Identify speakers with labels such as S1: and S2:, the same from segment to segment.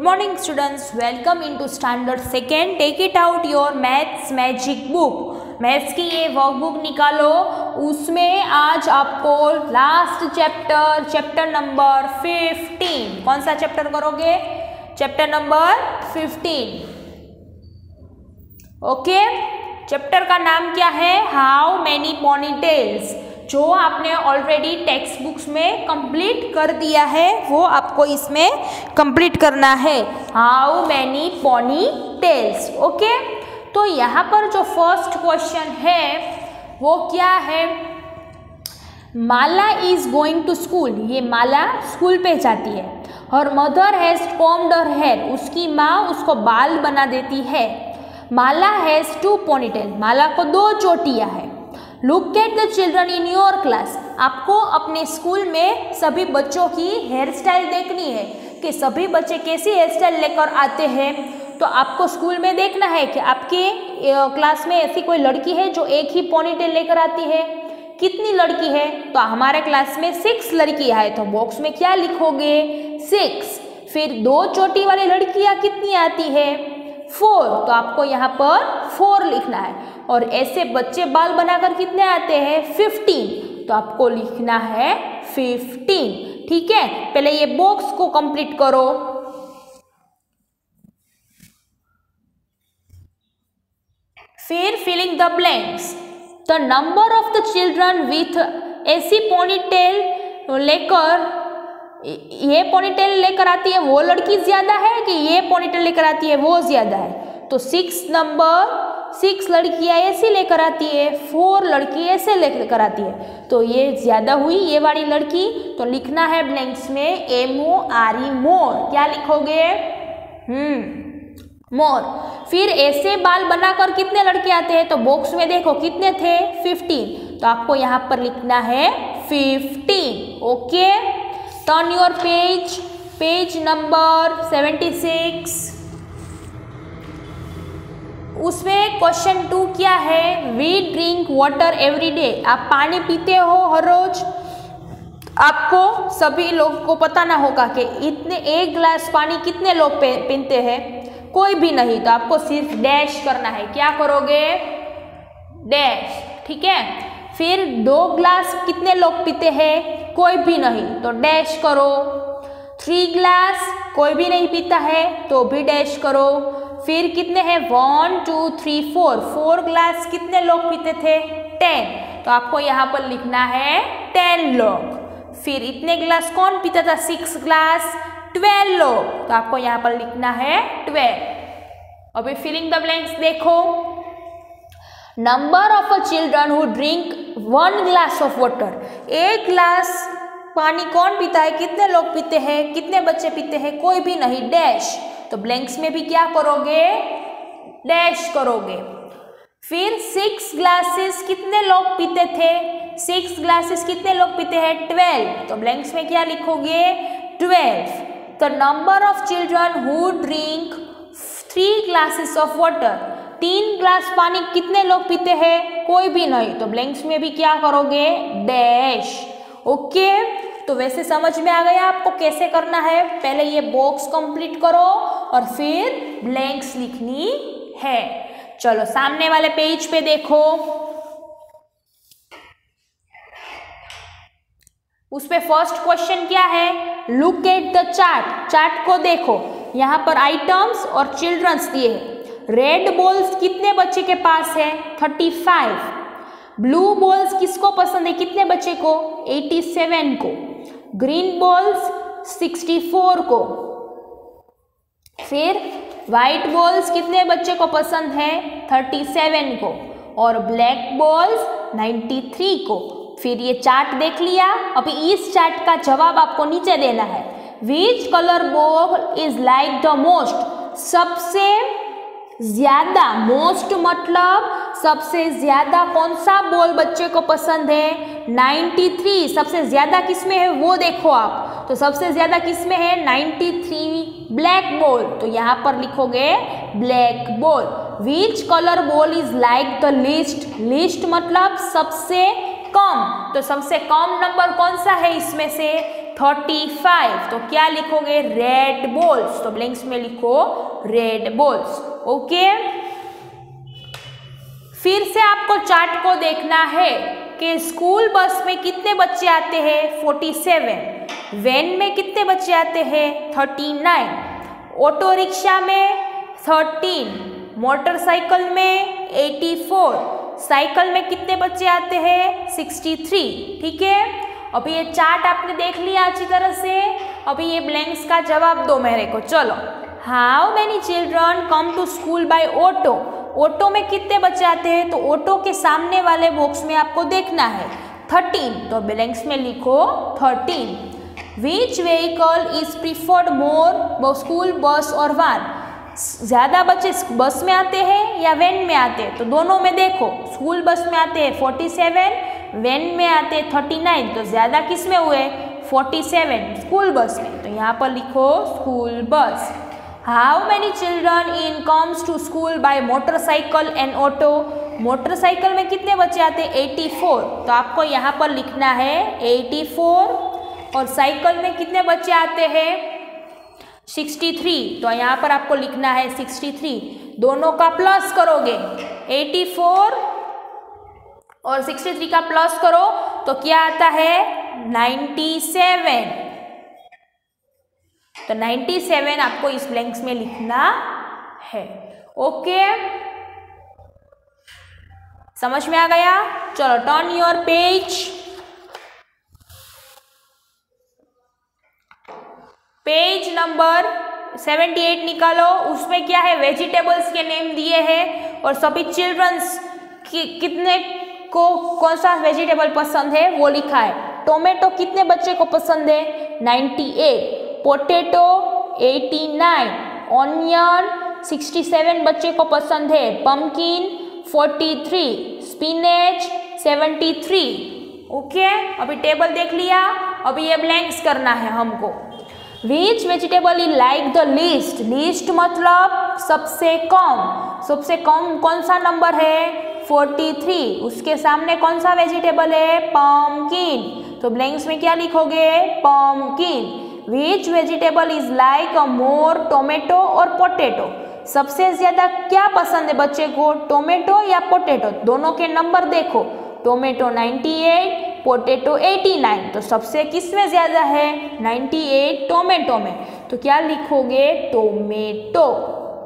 S1: Good morning students, welcome into standard second. Take it out your maths magic book. Maths की ये workbook निकालो उसमें आज आपको लास्ट चैप्टर चैप्टर नंबर 15 कौन सा चैप्टर करोगे चैप्टर नंबर 15 ओके चैप्टर का नाम क्या है हाउ मैनी पोनीटेल्स जो आपने ऑलरेडी टेक्स्ट बुक्स में कंप्लीट कर दिया है, वो आपको इसमें कंप्लीट करना है। How many ponytails okay तो यहाँ पर जो फ़र्स्ट क्वेश्चन है, वो क्या है? Mala is going to school ये माला स्कूल पे जाती है। और mother has combed her hair उसकी माँ उसको बाल बना देती है। Mala has two ponytail Mala को दो चोटियाँ है। Look at the children in your class आपको अपने स्कूल में सभी बच्चों की हेयर स्टाइल देखनी है कि सभी बच्चे कैसी हेयर स्टाइल लेकर आते हैं। तो आपको स्कूल में देखना है कि आपके क्लास में ऐसी कोई लड़की है जो एक ही पोनीटेल लेकर आती है। कितनी लड़की है? तो हमारे क्लास में सिक्स लड़कियाँ है तो बॉक्स में क्या लिखोगे? सिक्स फिर दो चोटी वाली लड़कियाँ कितनी आती है? फोर तो आपको यहाँ पर फोर लिखना है। और ऐसे बच्चे बाल बनाकर कितने आते हैं? फिफ्टीन तो आपको लिखना है फिफ्टीन ठीक है? पहले ये बॉक्स को कंप्लीट करो। फिर filling the blanks the number of the children with ऐसी पोनीटेल लेकर, ये पोनीटेल लेकर आती है वो लड़की ज़्यादा है कि ये पोनीटेल लेकर आती है वो ज़्यादा है? तो सिक्स नंबर सिक्स लड़कियाँ ऐसी लेकर आती है, फोर लड़की ऐसे लेकर आती है। तो ये ज़्यादा हुई ये वाली लड़की तो लिखना है ब्लैंक्स में एम ओ आर ई मोर क्या लिखोगे? हम्म मोर फिर ऐसे बाल बनाकर कितने लड़के आते हैं? तो बॉक्स में देखो कितने थे? फिफ्टीन तो आपको यहाँ पर लिखना है fifteen okay turn your page page number seventy six उसमें क्वेश्चन टू क्या है we drink water every day आप पानी पीते हो हर रोज? आपको, सभी लोग को पता ना होगा कि इतने, एक गिलास पानी कितने लोग पीते हैं? कोई भी नहीं तो आपको सिर्फ़ डैश करना है। क्या करोगे? डैश ठीक है? फिर दो ग्लास कितने लोग पीते हैं? कोई भी नहीं तो डैश करो। थ्री ग्लास कोई भी नहीं पीता है तो भी डैश करो। फिर कितने हैं? One two three four four glass कितने लोग पीते थे? टेन तो आपको यहाँ पर लिखना है टेन लोग फिर इतने ग्लास कौन पीता था? सिक्स ग्लास ट्वेल्व लोग तो आपको यहाँ पर लिखना है ट्वेल्व अभी फिलिंग द ब्लैंक्स देखो. Number of a children who drink one glass of water एक ग्लास पानी कौन पीता है? कितने लोग पीते हैं? कितने बच्चे पीते हैं? कोई भी नहीं. डैश तो ब्लैंक्स में भी क्या करोगे? डैश करोगे। फिर सिक्स ग्लासेस कितने लोग पीते थे? सिक्स ग्लासेस कितने लोग पीते हैं? ट्वेल्व तो ब्लैंक्स में क्या लिखोगे? Twelve the number of children who drink three glasses of water तीन ग्लास पानी कितने लोग पीते हैं? कोई भी नहीं। तो ब्लैंक्स में भी क्या करोगे? डैश ओके तो वैसे समझ में आ गया आपको कैसे करना है? पहले ये बॉक्स कंप्लीट करो। और फिर ब्लैंक्स लिखनी है। चलो सामने वाले पेज पे देखो। उस पर फ़र्स्ट क्वेश्चन क्या है? Look at the chart chart को देखो। यहाँ पर आइटम्स और चिल्ड्रंस दिए हैं। रेड बॉल्स कितने बच्चे के पास है? थर्टी फाइव ब्लू बॉल्स किसको पसंद है? कितने बच्चे को? एटी सेवन को। ग्रीन बॉल्स सिक्सटी फोर को। फिर व्हाइट बॉल्स कितने बच्चे को पसंद है? थर्टी सेवन को। और ब्लैक बॉल्स नाइन्टी थ्री को। फिर ये चार्ट देख लिया। अभी इस चार्ट का जवाब आपको नीचे देना है। Which colour ball is like the most सबसे ज़्यादा मोस्ट मतलब सबसे ज़्यादा कौन सा बॉल बच्चे को पसंद है? 93 सबसे ज़्यादा किसमें है? वो देखो आप। तो सबसे ज़्यादा किसमें है? 93 ब्लैक बॉल। तो यहाँ पर लिखोगे black ball. Which colour ball is like the least least मतलब सबसे कम। तो सबसे कम नंबर कौन सा है इसमें से? Thirty five. तो क्या लिखोगे? रेड बॉल्स तो ब्लैंक्स में लिखो रेड बॉल्स ओके फिर से आपको चार्ट को देखना है कि स्कूल बस में कितने बच्चे आते हैं? फोर्टी सेवन वैन में कितने बच्चे आते हैं? Thirty nine. ऑटो रिक्शा में थर्टीन। मोटरसाइकिल में एटी फोर। साइकिल में कितने बच्चे आते हैं? Sixty three. ठीक है? अभी ये चार्ट आपने देख लिया अच्छी तरह से। अभी ये ब्लैंक्स का जवाब दो मेरे को। चलो। How many children come to school by auto auto में कितने बच्चे आते हैं? तो ऑटो के सामने वाले बॉक्स में आपको देखना है। थर्टीन। तो ब्लैंक्स में लिखो thirteen. Which vehicle is preferred more school bus और वान ज़्यादा बच्चे बस में आते हैं या वैन में आते हैं? तो दोनों में देखो। स्कूल बस में आते हैं फोर्टी सेवन वैन में आते हैं थर्टी नाइन तो ज़्यादा किसमें हुए? फोर्टी सेवन स्कूल बस में। तो यहाँ पर लिखो school bus how many children in comes to school by motorcycle and auto motorcycle में कितने बच्चे आते हैं? एटी फोर तो आपको यहाँ पर लिखना है एटी फोर और साइकिल में कितने बच्चे आते हैं? 63 तो यहाँ पर आपको लिखना है 63 दोनों का प्लस करोगे 84 और 63 का प्लस करो तो क्या आता है? 97 तो 97 आपको इस ब्लैंक्स में लिखना है। ओके? समझ में आ गया? चलो turn your page page number 78 निकालो। उसमें क्या है? वेजिटेबल्स के नेम दिए हैं और सभी चिल्ड्रंस कि, कितने को कौन सा वेजिटेबल पसंद है वो लिखा है। टोमेटो कितने बच्चे को पसंद है? 98 पोटैटो 89 ऑनियन 67 बच्चे को पसंद है। Pumpkin 43 spinach 73 okay? अभी टेबल देख लिया। अभी ये ब्लैंक्स करना है हमको। Which vegetable is like the least least मतलब सबसे कम। सबसे कम कौन सा नंबर है? 43 उसके सामने कौन सा वेजिटेबल है? पम्पकिन तो ब्लैंक्स में क्या लिखोगे? Pumpkin which vegetable is like a more tomato और पोटैटो सबसे ज़्यादा क्या पसंद है बच्चे को? टोमेटो या पोटेटो दोनों के नंबर देखो। टोमेटो 98 पोटेटो 89 तो सबसे किसमें ज़्यादा है? 98 टोमेटो में। तो क्या लिखोगे? Tomato.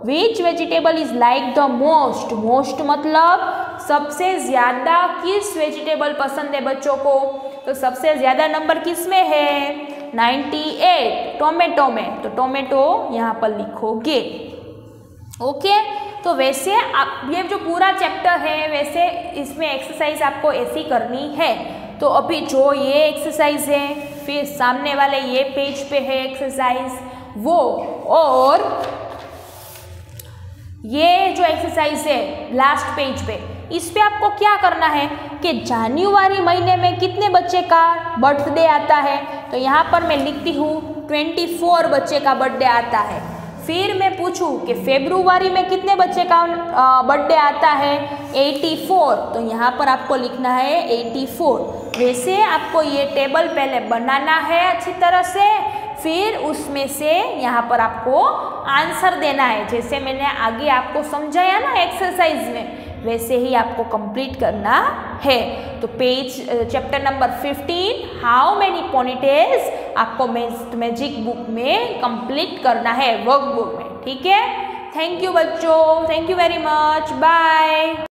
S1: Which vegetable is like the most most मतलब सबसे ज़्यादा किस वेजिटेबल पसंद है बच्चों को? तो सबसे ज़्यादा नंबर किसमें है? 98 टोमेटो में। तो टोमेटो यहाँ पर लिखोगे। ओके तो वैसे आप, ये जो पूरा चैप्टर है, वैसे इसमें एक्सरसाइज आपको ऐसी करनी है। तो अभी जो ये एक्सरसाइज है, फिर सामने वाले ये पेज पे है एक्सरसाइज वो और ये जो एक्सरसाइज है लास्ट पेज पे, इस पे आपको क्या करना है कि जनवरी महीने में कितने बच्चे का बर्थडे आता है तो यहाँ पर मैं लिखती हूँ ट्वेंटी फोर बच्चे का बर्थडे आता है। फिर मैं पूछूँ कि फेब्रुवरी में कितने बच्चे का बर्थडे आता है? 84 तो यहाँ पर आपको लिखना है 84 वैसे आपको ये टेबल पहले बनाना है अच्छी तरह से, फिर उसमें से यहाँ पर आपको आंसर देना है। जैसे मैंने आगे आपको समझाया ना एक्सरसाइज में वैसे ही आपको कंप्लीट करना है। तो page chapter number 15 how many ponytails आपको मैजिक बुक में कंप्लीट करना है वर्क बुक में, ठीक है? थैंक यू बच्चों thank you very much bye